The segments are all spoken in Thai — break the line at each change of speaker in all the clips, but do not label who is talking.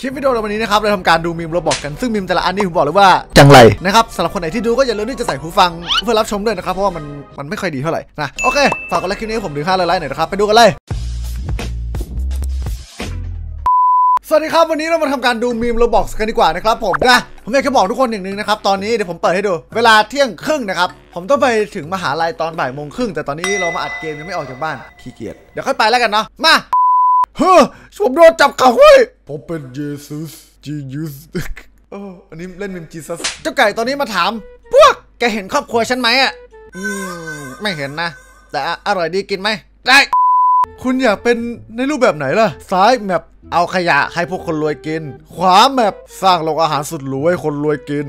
คลิปวิดีโอในวันนี้นะครับเราทำการดูมีม Roblox กันซึ่งมีมแต่ละอันนี่ผมบอกเลยว่าจังไรนะครับสำหรับคนไหนที่ดูก็อย่าลืมที่จะใส่หูฟังเพื่อรับชมด้วยนะครับเพราะว่ามันมันไม่ค่อยดีเท่าไหร่นะโอเคฝากกดไลค์คลิปนี้ให้ผมถึง500ไลค์หน่อยนะครับไปดูกันเลยสวัสดีครับ วันนี้เรามาทำการดูมีม Roblox กันดีกว่านะครับผมนะผมอยากจะบอกทุกคนอย่างหนึ่งนะครับ ตอนนี้เดี๋ยวผมเปิดให้ดู เวลาเที่ยงครึ่งนะครับ ผมต้องไปถึงมหาลัยตอนบ่ายโมงครึ่งแต่ตอนนี้เรามาอัดเกมยังไม่ออกจากบ้านขี้เกียจเดี๋ยวค่อยไปแล้วกันเนาะมา เฮ้อผมโดนจับขังไว้ผมเป็นเยซูสจียุสโอ้อันนี้เล่นมิมจีซัสเจ้าไก่ตอนนี้มาถาม พวกแกเห็นครอบครัวฉันไหมอะอืมไม่เห็นนะ แต่อร่อยดีกินไหมได้ คุณอยากเป็นในรูปแบบไหนล่ะ ซ้ายแมปเอาขยะให้พวกคนรวยกิน ขวาแมปสร้างโรงอาหารสุดหรูให้คนรวยกิน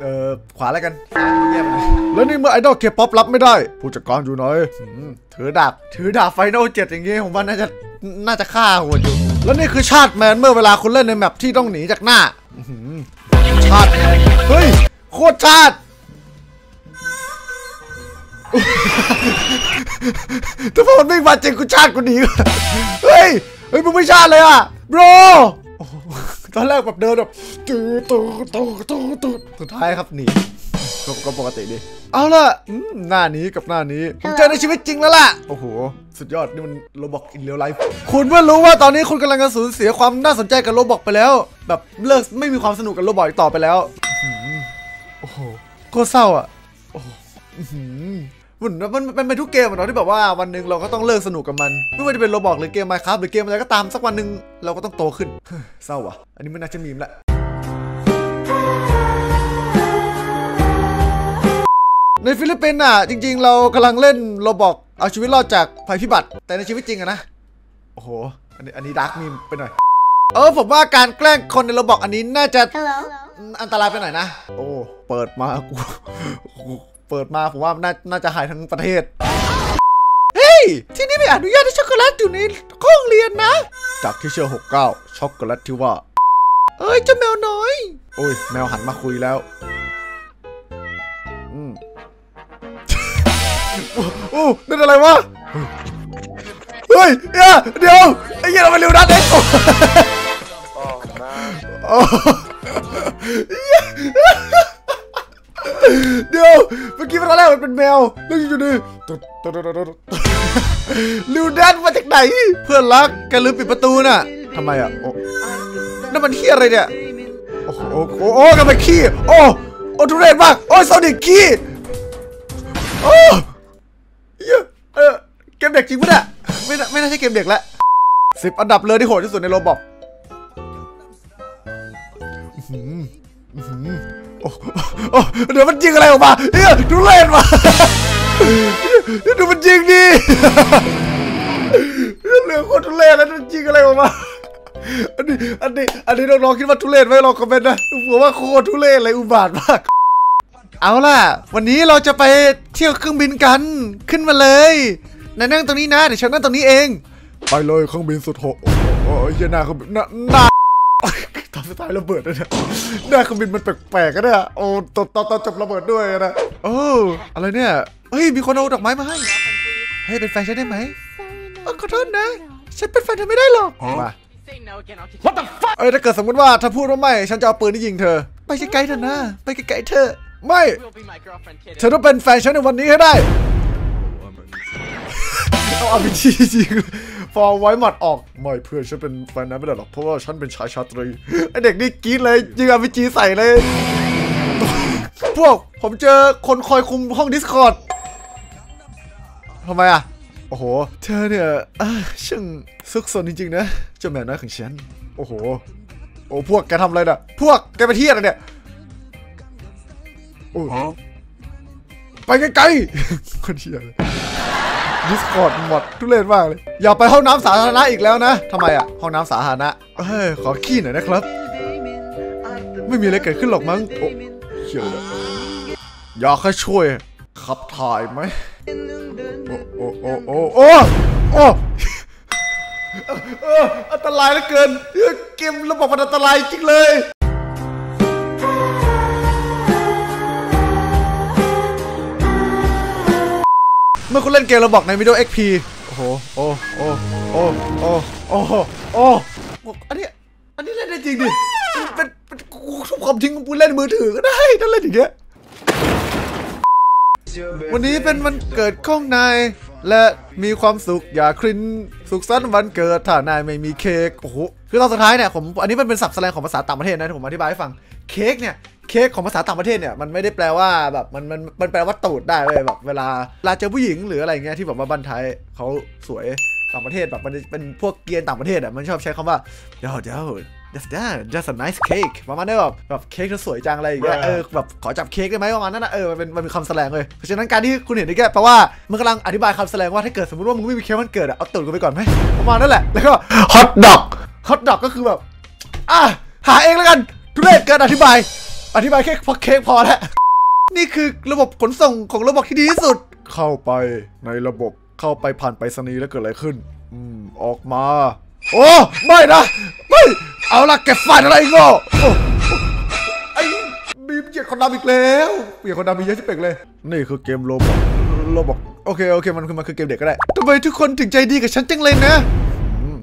เอ่อขวาแล้วกันซ้ายแย่ไปหน่อยแล้วนี่เมื่อไอดอลเคป๊อปรับไม่ได้ ผู้จัดการอยู่ไหนถือดาบถือดาบไฟนอลเจ็ดอย่างงี้ผมว่าน่าจะ น่าจะฆ่าหัวอยู่ แล้วนี่คือชาติแมนเมื่อเวลาคุณเล่นในแมปที่ต้องหนีจากหน้าชาติแมนเฮ้ย โคตรชาติถ้าพอมันวิ่งมาจริงกูชาติกูหนีเฮ้ย เฮ้ยมึงไม่ชาติเลยอะโบรตอนแรกแบบเดินแบบตูตูตูตูตูสุดท้ายครับหนี ก็ก็ปกติดีเอาล่ะอืมหน้านี้กับหน้านี้ ผมเจอในชีวิตจริงแล้วล่ะ โอ้โห สุดยอด นี่มัน Roblox in real life คุณเพื่อรู้ว่าตอนนี้คุณกำลังจะสูญเสียความน่าสนใจกับ Roblox ไปแล้ว แบบเลิกไม่มีความสนุกกับ Roblox อีกต่อไปแล้วอื้อหือโอ้โหโคตรเศร้าอะ โอ้โหอื้อหือมันมันมันเป็นทุกเกมอะเนาะที่แบบว่าวันหนึ่งเราก็ต้องเลิกสนุกกับมัน ไม่ว่าจะเป็น Roblox หรือเกม Minecraft หรือเกมอะไรก็ตามสักวันหนึ่งเราก็ต้องโตขึ้นเฮ้ยเศร้าว่ะ อันนี้ไม่น่าจะมีมละ ในฟิลิปปินส์อะ จริง ๆ เรากำลังเล่น Roblox เอาชีวิตรอดจากภัยพิบัติ แต่ในชีวิตจริงอะนะ โอ้โห อันนี้อันนี้ dark meme ไปหน่อย เออผมว่าการแกล้งคนใน Roblox อันนี้น่าจะ
Hello.
อันตรายไปหน่อยนะ โอ้ เปิดมากูกูเปิดมาผมว่าน่าน่าจะหายทั้งประเทศ เฮ้ย ที่นี่ไม่อนุญาตให้ช็อกโกแลตอยู่ในห้องเรียนนะ จากที่เชื่อ69 ช็อกโกแลตที่ว่า เอ้ยเจ้าแมวน้อย โอ้ย แมวหันมาคุยแล้ว อ้โอ้นั่นอะไรวะ เฮ้ยเดี๋ยวเดี๋ยวไอ้เหี้ยเราไปเร็วนัดเองโอ้เดี๋ยวเมื่อกี้ตอนแรกมันเป็นแมวแล้วอยู่ๆดิลิวแดนมาจากไหน เพื่อนรักแกลืมปิดประตูน่ะทำไมอะโอ้นั่นมันขี้อะไรเนี่ย โอ้โหโอ้กันเป็นขี้ โอ้ โอ้ทุเรศมาก โอ้โซนิกขี้ โอ้ เออ เกมเด็กจริงปะเนี่ยไม่น่าไม่น่าใช่เกมเด็กละสิบอันดับเลยที่โหดที่สุดในโรบอกโอ้โอ้เดี๋ยวมันยิงอะไรออกมาเฮ้ยดูเล่นมาดูมันยิงดิเหลือคนทุเรศแล้วมันยิงอะไรออกมาอันนี้อันนี้อันนี้น้องๆคิดว่าทุเรศไหมลองคอมเมนต์นะผมว่าโคตรทุเรศเลยอุบาทมาก เอาล่ะ วันนี้เราจะไปเที่ยวเครื่องบินกัน ขึ้นมาเลยนายนั่งตรงนี้นะ เดี๋ยวฉันนั่งตรงนี้เอง ไปเลยเครื่องบินสุดโหดโอ้โหเหี้ยหน้าเครื่องบินหน้าหน้าตอนสุดท้ายระเบิดด้วยนะหน้าเครื่องบินมันแปลกๆกันเนี่ยโอ้ตอนตอนตอนจบระเบิดด้วยนะโอ้อะไรเนี่ยเฮ้ยมีคนเอาดอกไม้มาให้ให้เป็นแฟนฉันได้ไหมเอ้าขอโทษนะ ฉันเป็นแฟนเธอไม่ได้หรอกมา
Say no again, I'll kick
What the fuck?
เอ้ยถ้าเกิดสมมติว่าถ้าพูดว่าไม่ ฉันจะเอาปืนที่ยิงเธอ ไปไกลๆเถอะนะ ไปไกลๆเธอะ ไม่
will be my girlfriend, kid.
เธอต้องเป็นแฟนฉันในวันนี้ให้ได้เอาอาร์พีจีจริงพอไว้หมัดออกไม่เพื่อนฉันเป็นแฟนนั้นไม่ได้หรอกเพราะว่าฉันเป็นชายชาตรีไอเด็กนี่กรี๊ดเลยยิงอาร์พีจีใส่เลย พวกผมเจอคนคอยคุมห้อง Discord ทำไมอะ โอ้โห เธอเนี่ยอะช่างซุกซนจริงๆนะเจ้าแมวน้อยของฉัน โอ้โห โอ้พวกแกทำอะไรน่ะ พวกแกไปเที่ยวอะไรเนี่ยโอ้
Huh?
ไปไกลๆคนเชี่ยเลย Discord หมดทุเรศมากเลย อย่าไปห้องน้ำสาธารณะอีกแล้วนะทำไมอะห้องน้ำสาธารณะเฮ้ยขอขี้หน่อยนะครับ ไม่มีอะไรเกิดขึ้นหรอกมั้งโอ้เชี่ยเลยอยากให้ช่วยขับถ่ายไหมโอ้โอ้โอ้โอ้โอ้โอ้เอออันตรายเหลือเกินเออเกมระบบมันอันตรายจริงเลย มื่อคุณเล่นเกมเราบอกในวิดีโอ XP โอ้โห โอ้ โอ้ โอ้ โอ้ โอ้ โอ้อันนี้ อันนี้เล่นได้จริงดิ เป็นเป็นกูทุกความจริงกูเล่นมือถือก็ได้ถ้าเล่นอย่างเงี้ย วันนี้เป็นวันเกิดของนาย และมีความสุขอย่าครินสุขสันต์วันเกิดถ้านายไม่มีเค้ก โอ้โห คือตอนสุดท้ายเนี่ยผม อันนี้มันเป็นศัพท์แสดงของภาษาต่างประเทศนะที่ผมอธิบายให้ฟัง เค้กเนี่ย เค้กของภาษาต่างประเทศเนี่ยมันไม่ได้แปลว่าแบบมันมันมันแปลว่าตูดได้เลยแบบเวลาเวลาเจอผู้หญิงหรืออะไรเงี้ยที่แบบว่าบันไทยเขาสวยต่างประเทศแบบมันจะเป็นพวกเกรียนต่างประเทศอะมันชอบใช้คำว่าเดี๋ยวเดี๋ยว just that just a nice cake ประมาณนี้แบบแบบเค้กเธอสวยจังอะไรอย่างเงี้ยเออแบบขอจับเค้กได้ไหมประมาณนั้นนะเออมันเป็นมันเป็นคำแสดงเลยเพราะฉะนั้นการที่คุณเห็นนี่แกแปลว่ามันกำลังอธิบายคำแสดงว่าถ้าเกิดสมมติว่ามึงไม่มีเค้กวันเกิดอะเอาตูดกูไปก่อนไหมประมาณนั้นแหละแล้วก็ hot dog hot dog ก็คือแบบอะหาเองแล้วกันทุเรศเกินอธิบาย อธิบายแค่พอเค้กพอแล้วนี่คือระบบขนส่งของระบบที่ดีที่สุด เข้าไปในระบบเข้าไปผ่านไปรษณีย์แล้วเกิดอะไรขึ้น อืม ออกมา โอ้ไม่นะไม่เอาละเก็บฟันอะไรอีกโง่โอ้ไอ้บีมเหยียดคนดำอีกแล้วเหยียดคนดำมีเยอะที่เป็กเลย นี่คือเกมโลบอกโลบอกโอเคโอเคมันคือมันคือเกมเด็กก็ได้ทำไมทุกคนถึงใจดีกับฉันจังเลยนะอืม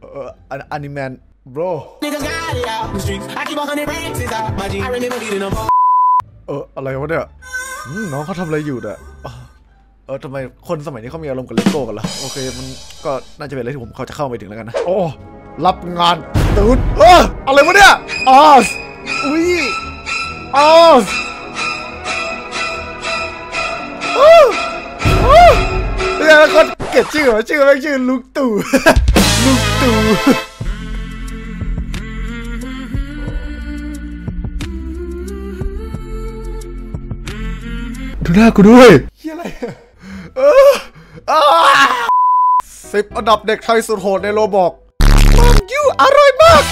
เอออนิแมน bro
Niggas got it out in the streets. I keep a hundred racks inside my jeans. I remember beating them all.
เอออะไรวะเนี่ยอืมน้องเขาทำอะไรอยู่เนี่ยอ๋อเออทำไมคนสมัยนี้เขามีอารมณ์กับเลโก้กันล่ะโอเค มันก็น่าจะเป็นอะไรที่ผมเขาจะเข้าไปถึงแล้วกันนะโอ้รับงานตูดเอออะไรวะเนี่ยออสอุ้ยออสอ้าวอ้าวเนี่ยแล้วคนเก็บชื่อเหรอชื่อแม่งชื่อลุงตู่ลุงตู่ ดูหน้ากูด้วยเฮียอะไรเออสิบอันดับเด็กไทยสุดโหดในโลบอกมันยูอร่อยมาก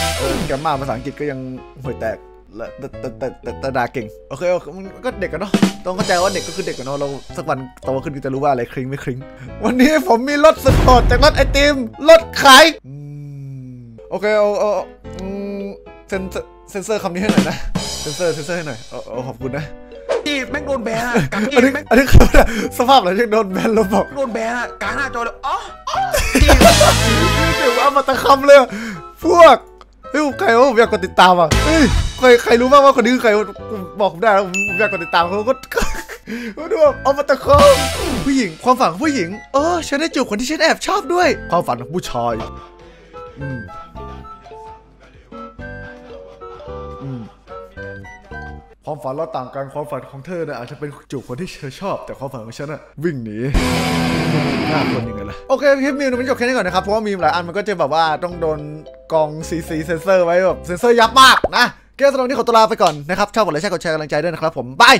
แกมาภาษาอังกฤษก็ยังห่วยแตกและแต่แต่แต่แต่แต่ด่าเก่งโอเคโอเคมันก็เด็กกันเนาะต้องเข้าใจว่าเด็กก็คือเด็กกันเนาะเราสักวันโตขึ้นก็จะรู้ว่าอะไรคริ้งไม่คริ้งวันนี้ผมมีรถสุดโหดจากรถไอติมรถขายโอเคเอาเอาเออเซนเซอร์เซนเซอร์คำนี้ให้หน่อยนะเซนเซอร์เซนเซอร์ให้หน่อยเอาเอขอบคุณนะ
ที่แม่งโดนแบนอะกลาง
อันนี้
ที่แม่ง
อันนี้คือสภาพอะไรที่โดนแบนเราบอก
โดนแบนอะกลางหน้าจอเลยอ๋อ
นี่ถือว่ามาตะคำเลยอะพวกเฮ้ยผมใครวะผมอยากกดติดตามอะเฮ้ยใครใครรู้บ้างว่าคนนี้คือใครผมบอกผมได้แล้วผมผมอยากกดติดตามเขาก็ก็ดูแบบเอามาตะคำผู้หญิงความฝันของผู้หญิง เออฉันได้จูบคนที่ฉันแอบชอบด้วย ความฝันของผู้ชายอืม ความฝันเราต่างกันความฝันของเธอเนี่ยอาจจะเป็นจูบคนที่เธอชอบ แต่ความฝันของฉันอะวิ่งหนีหน้าคนยังไงล่ะโอเคคลิปมีมันจบแค่นี้ก่อนนะครับเพราะว่ามีหลายอันมันก็จะแบบว่าต้องโดนกองซีซีเซนเซอร์ไว้แบบเซนเซอร์ยับมากนะเกมสำหรับวันนี้ขอตัวลาไปก่อนนะครับชอบกดไลค์แชร์กดแชร์กำลังใจด้วยนะครับผมบาย